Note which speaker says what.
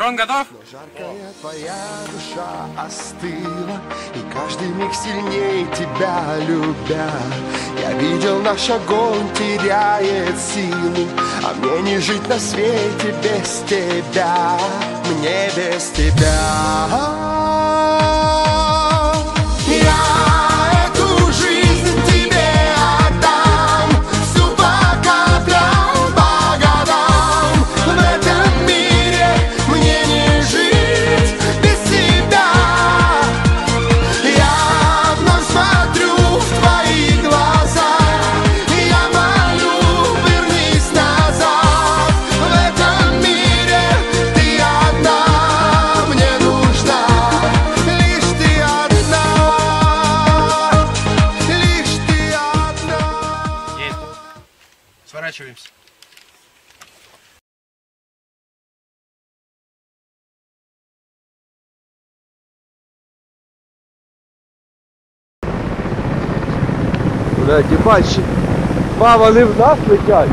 Speaker 1: Дрон готов?
Speaker 2: Жаркая твоя душа остыла И каждый миг сильнее тебя любя. Я видел наш огонь теряет силу А мне не жить на свете без тебя. Мне без тебя
Speaker 1: Сворачиваемся.
Speaker 3: Блядь, їбать, ще- мама не в нас летять.